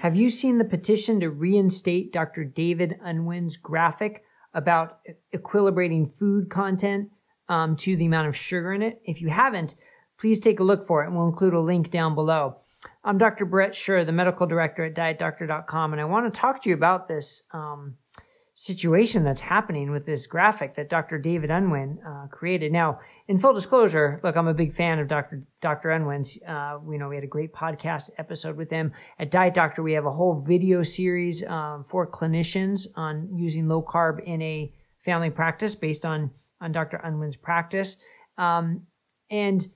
Have you seen the petition to reinstate Dr. David Unwin's graphic about equilibrating food content um, to the amount of sugar in it? If you haven't, please take a look for it and we'll include a link down below. I'm Dr. Bret Scher, the medical director at dietdoctor.com, and I want to talk to you about this um, situation that's happening with this graphic that Dr. David Unwin uh, created. Now, in full disclosure, look, I'm a big fan of Dr. Dr. Unwin's. Uh, you know, we had a great podcast episode with him at Diet Doctor. We have a whole video series um, for clinicians on using low carb in a family practice based on on Dr. Unwin's practice, um, and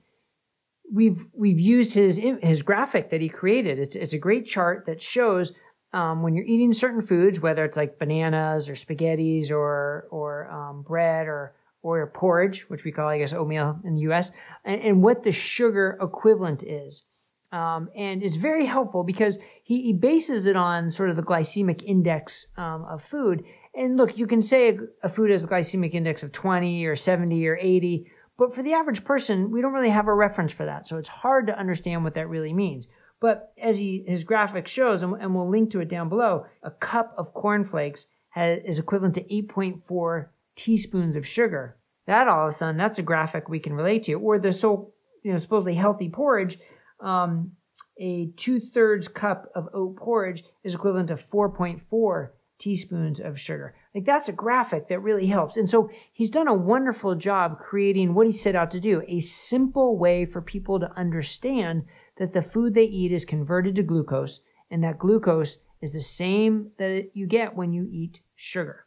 we've we've used his his graphic that he created. It's it's a great chart that shows um, when you're eating certain foods, whether it's like bananas or spaghettis or or um, bread or or porridge, which we call, I guess, oatmeal in the U.S., and, and what the sugar equivalent is. Um, and it's very helpful because he, he, bases it on sort of the glycemic index um, of food. And look, you can say a, a food has a glycemic index of 20 or 70 or 80, but for the average person, we don't really have a reference for that. So it's hard to understand what that really means. But as he, his graphic shows, and, and we'll link to it down below, a cup of cornflakes is equivalent to 8.4 teaspoons of sugar. That all of a sudden, that's a graphic we can relate to. Or the so, you know, supposedly healthy porridge, um, a two thirds cup of oat porridge is equivalent to 4.4 teaspoons of sugar. Like that's a graphic that really helps. And so he's done a wonderful job creating what he set out to do, a simple way for people to understand that the food they eat is converted to glucose and that glucose is the same that you get when you eat sugar.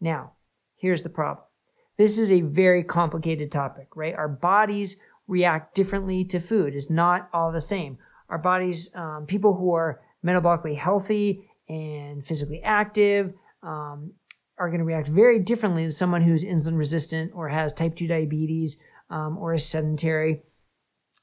Now, here's the problem. This is a very complicated topic, right? Our bodies react differently to food. It's not all the same. Our bodies, um, people who are metabolically healthy and physically active, um, are going to react very differently to someone who's insulin resistant or has type 2 diabetes um, or is sedentary.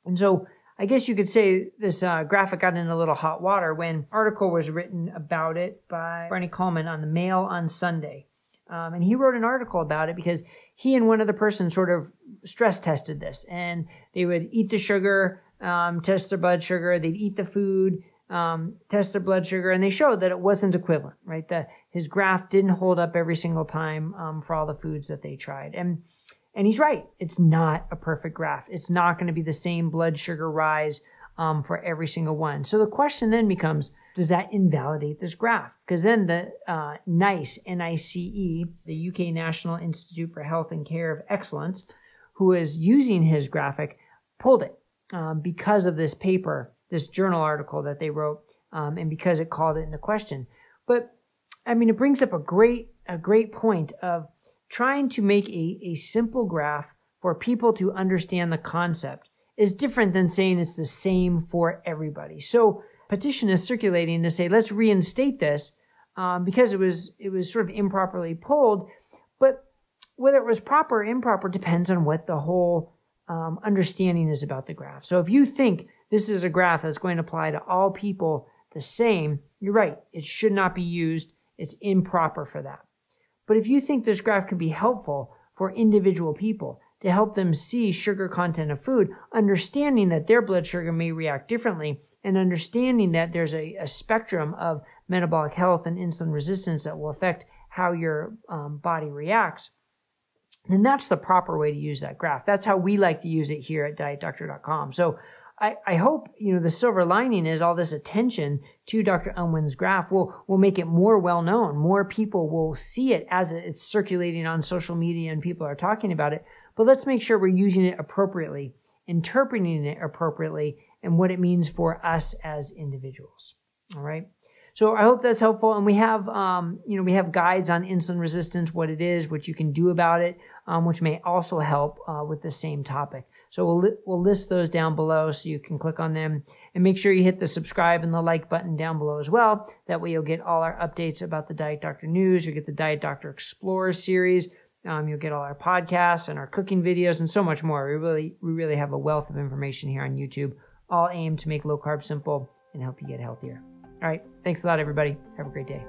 And so I guess you could say this uh, graphic got in a little hot water when article was written about it by Barney Calman on the Mail on Sunday. Um, and he wrote an article about it because he and one other person sort of stress tested this. And they would eat the sugar, um, test their blood sugar, they'd eat the food, um, test their blood sugar, and they showed that it wasn't equivalent, right? That his graph didn't hold up every single time um, for all the foods that they tried. And and he's right. It's not a perfect graph. It's not going to be the same blood sugar rise um, for every single one. So the question then becomes, does that invalidate this graph? Because then the uh, NICE, N-I-C-E, the UK National Institute for Health and Care of Excellence, who is using his graphic, pulled it um, because of this paper, this journal article that they wrote, um, and because it called it into question. But I mean, it brings up a great, a great point of trying to make a, a simple graph for people to understand the concept is different than saying it's the same for everybody. So petition is circulating to say, let's reinstate this um, because it was, it was sort of improperly pulled. But whether it was proper or improper depends on what the whole um, understanding is about the graph. So if you think this is a graph that's going to apply to all people the same, you're right. It should not be used. It's improper for that. But if you think this graph can be helpful for individual people to help them see sugar content of food, understanding that their blood sugar may react differently, and understanding that there's a, a spectrum of metabolic health and insulin resistance that will affect how your um, body reacts, then that's the proper way to use that graph. That's how we like to use it here at dietdoctor.com. So I, I hope, you know, the silver lining is all this attention to Dr. Unwin's graph will, will make it more well known. More people will see it as it's circulating on social media and people are talking about it. But let's make sure we're using it appropriately, interpreting it appropriately, and what it means for us as individuals. All right. So I hope that's helpful. And we have, um, you know, we have guides on insulin resistance, what it is, what you can do about it, um, which may also help uh, with the same topic. So we'll, li- we'll list those down below so you can click on them and make sure you hit the subscribe and the like button down below as well. That way you'll get all our updates about the Diet Doctor news. You'll get the Diet Doctor Explorer series. Um, you'll get all our podcasts and our cooking videos and so much more. We really, we really have a wealth of information here on YouTube, all aimed to make low carb simple and help you get healthier. All right. Thanks a lot, everybody. Have a great day.